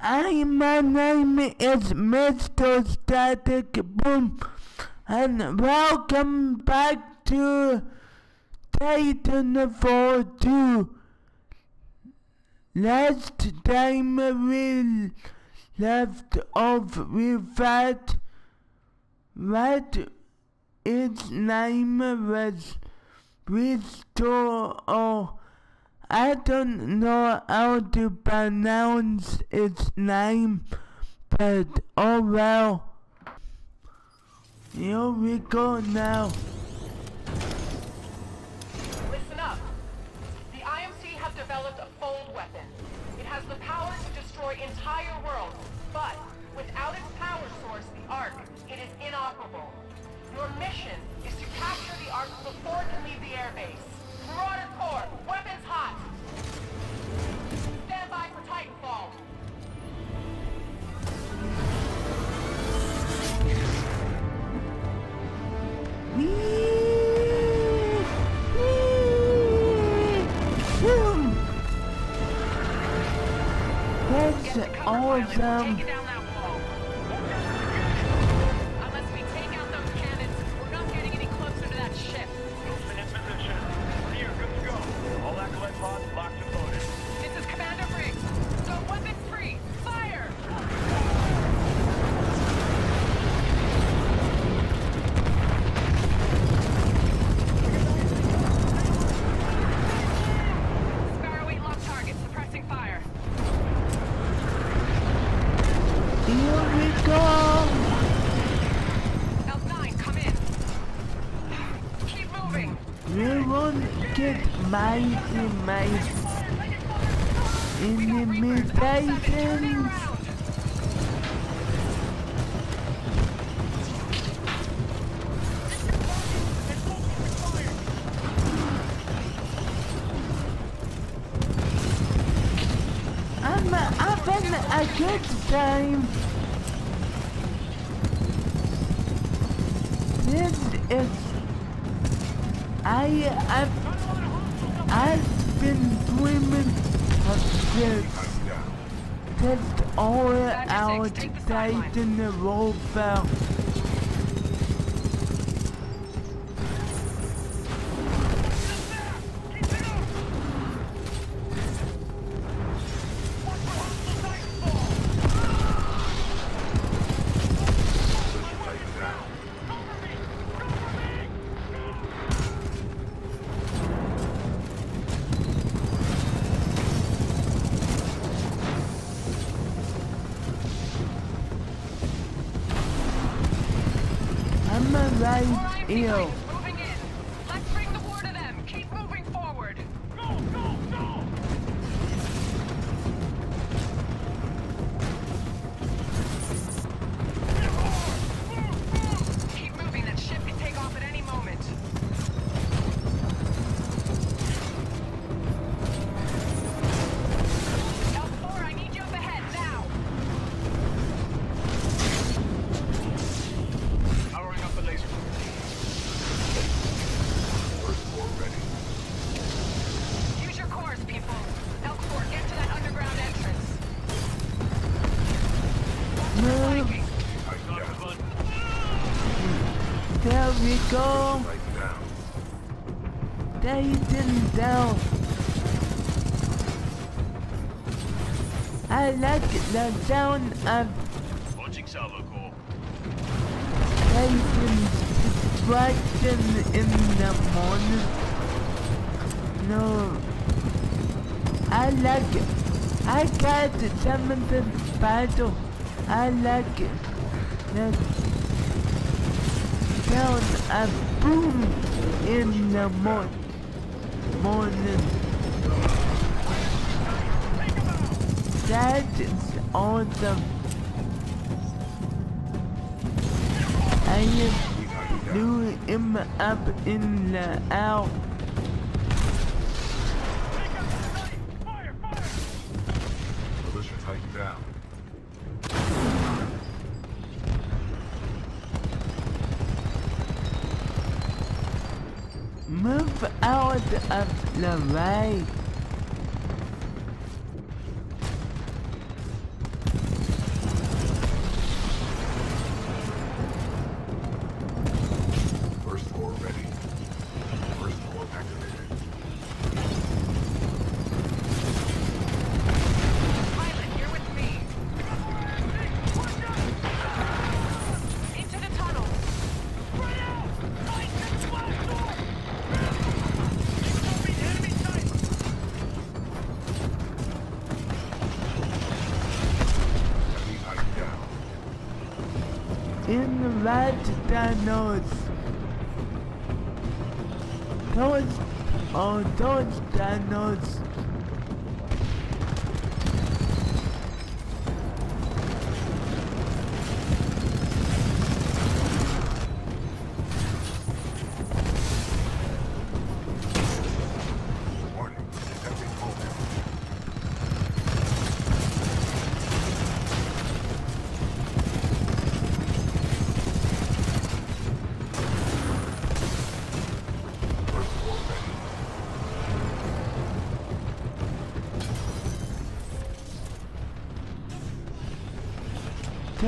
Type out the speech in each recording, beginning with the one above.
Hi, my name is Mr. Static Boom, and welcome back to Titanfall 2. Last time we left off with that, that its name was Restore or I don't know how to pronounce its name, but oh well. Here we go now. Listen up. The IMC have developed a fold weapon. It has the power to destroy entire worlds, but without its power source, the Ark, it is inoperable. Your mission is to capture the Ark before it can leave the airbase. Marauder Corps, weapons hot! Stand by for Titanfall. Whee! Whee! Boom! That's to cover pilot and awesome. We won't get mighty mice enemy Reapers, L7, titans. I'm having a good time. Test all out take the sideline. Titan warfare. I'm More right? IMC There we go. Titan down. I like the sound of Launching salvo core. Titan destruction in the morning. No. I like it. I got seventh battle. I like it. The sound of boom in the morning. Morning. That is awesome. I blew him up in the air. Of the way. In the red dinos. Those, oh, those dinos.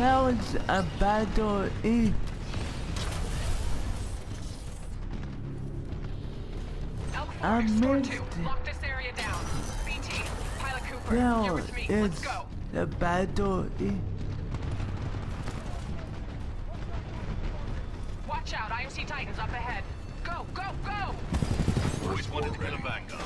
Was a battle in I 4, Store missed 2, it. lock this area down. BT, Pilot Cooper, There you're with me. Let's go. the battle Watch out, IMC Titans up ahead. Go, go, go! Always wanted to kill a Vanguard.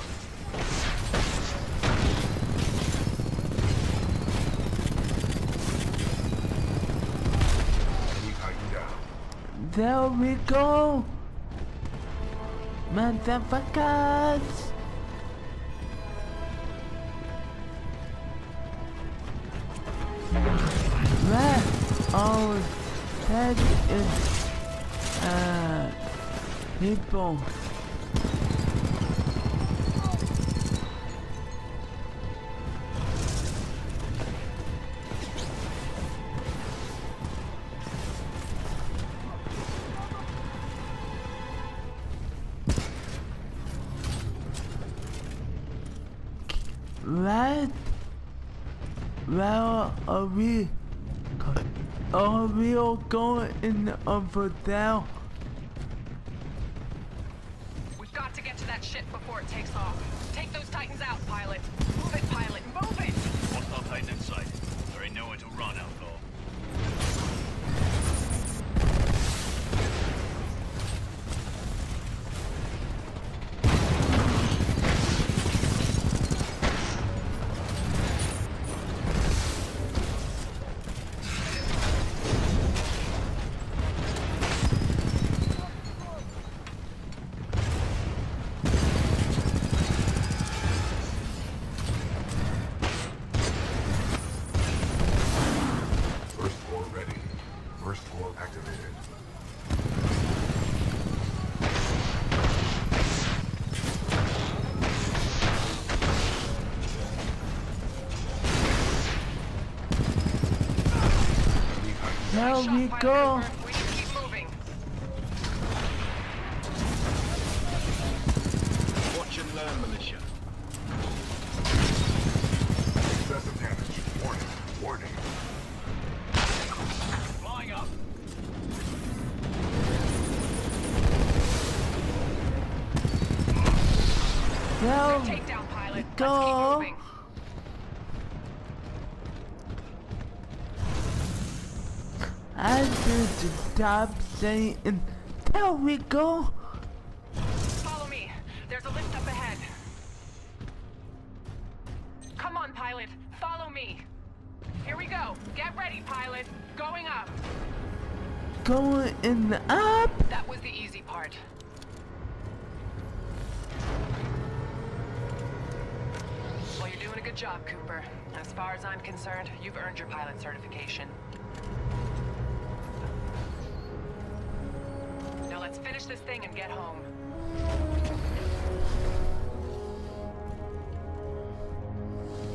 Enemy Titan down. There we go! Motherfuckers! Where all that is uh people Right? Where are we? Are we all going in over there? Titan There Nice we go. Cooper. We need keep moving. Watch and learn, militia. excessive damage. Warning. Warning. Flying up. There Takedown, pilot. Let's go. Stop saying, there we go. Follow me. There's a lift up ahead. Come on, pilot. Follow me. Here we go. Get ready, pilot. Going up. Going in up. That was the easy part. Well, you're doing a good job, Cooper. As far as I'm concerned, you've earned your pilot certification. Let's finish this thing and get home.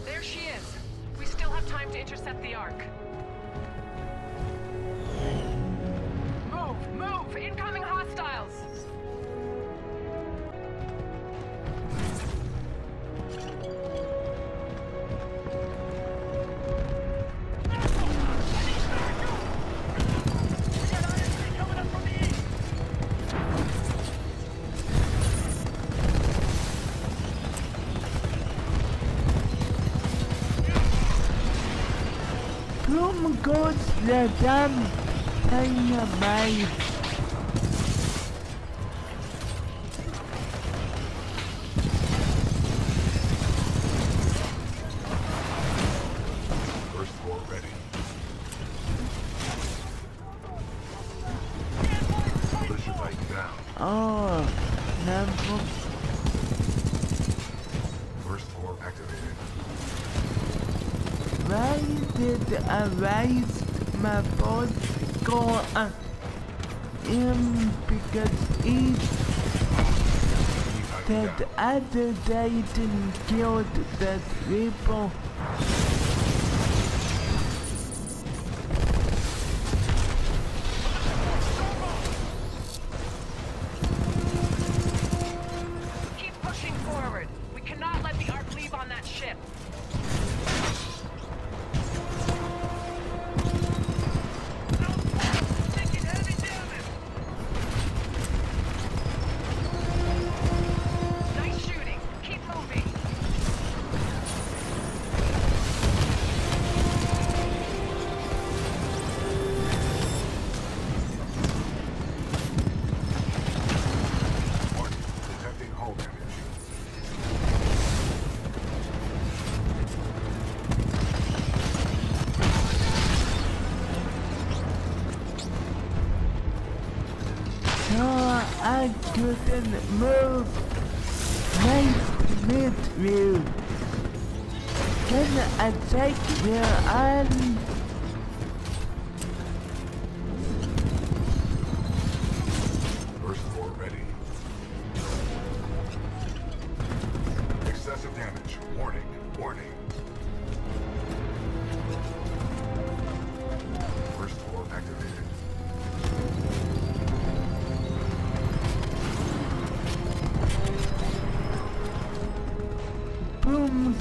There she is. We still have time to intercept the Ark. Goes the damn. First floor that other day didn't kill the people. I couldn't move. Nice to meet. Can I take you on?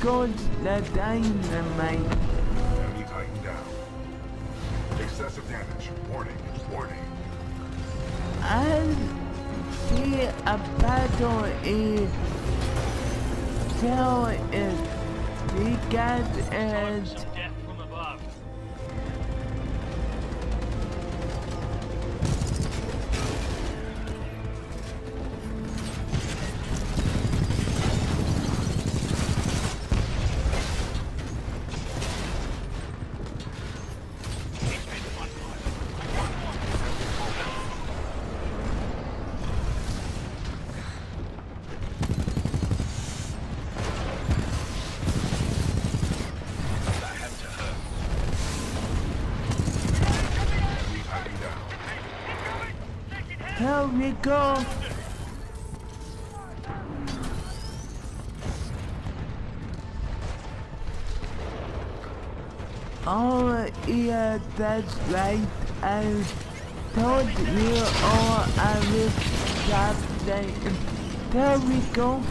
Boom goes the dynamite. Enemy Titan down. Excessive damage. Warning. Warning. I see a battle in Tell it because it's Death we go. Oh yeah, that's right. I told you all I will stop. There we go.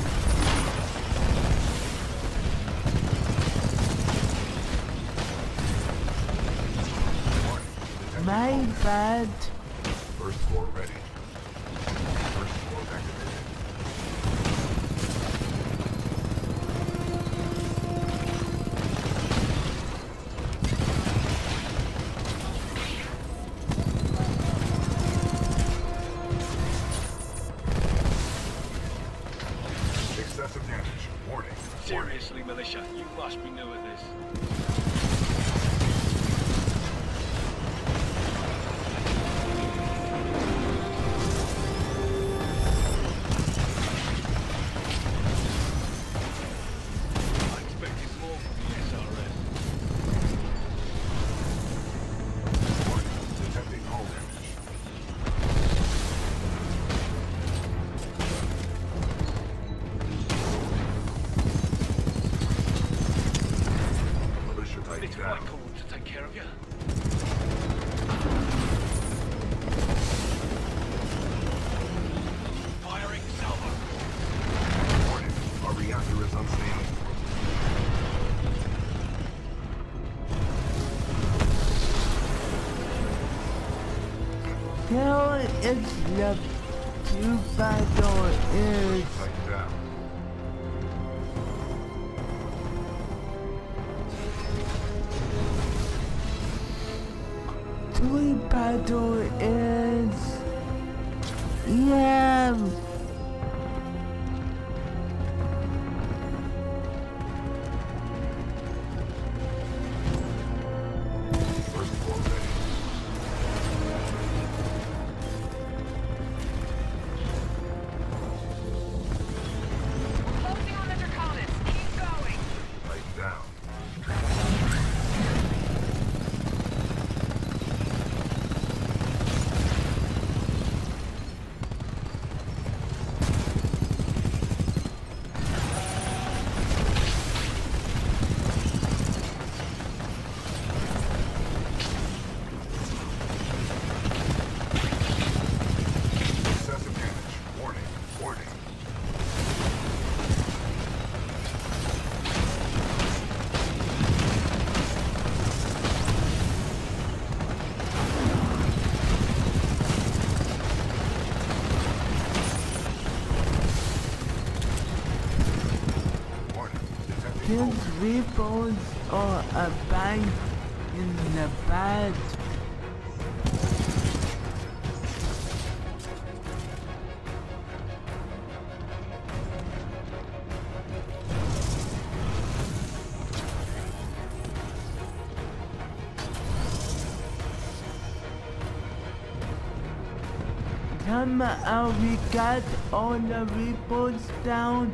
My bad. First floor ready. Warning. Seriously, militia, you must be new at this. It's down. my call to take care of you. Firing salvo. Warning. Our reactor is unstable. Tell it's the two battle is yeah. His rivals are a bank in the bad. Come out, we got all the reports down.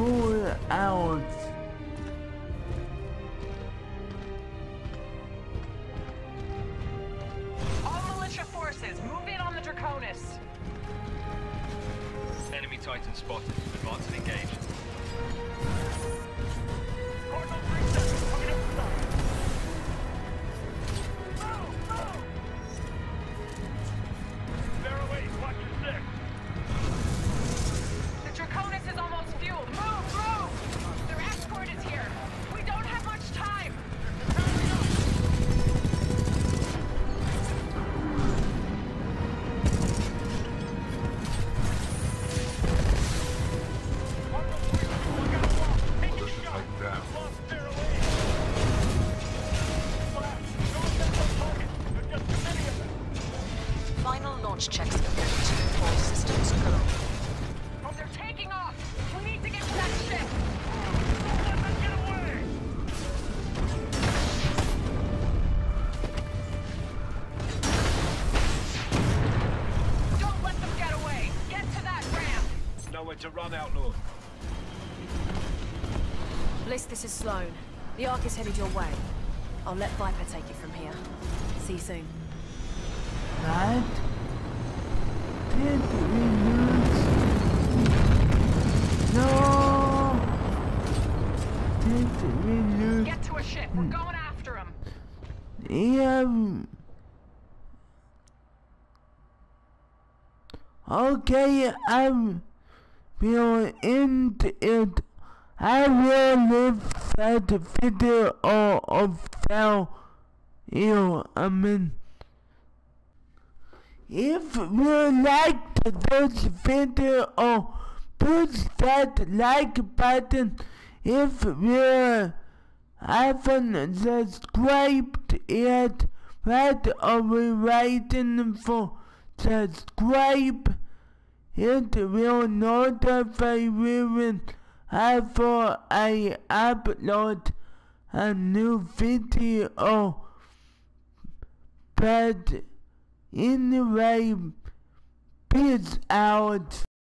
Four hours. All militia forces, move in on the Draconis. Enemy Titan spotted. To run, Outlaw. Blisk, this is Slone. The Ark is headed your way. I'll let Viper take it from here. See you soon. That did we lose? No! Did we lose? Get to a ship. We're going after them. Yeah. Okay, I will end it. I will leave that video of how you I mean if you liked this video push that like button if you haven't subscribed yet, what are we waiting for? Subscribe. It will notify you when after I upload a new video. But anyway, peace out.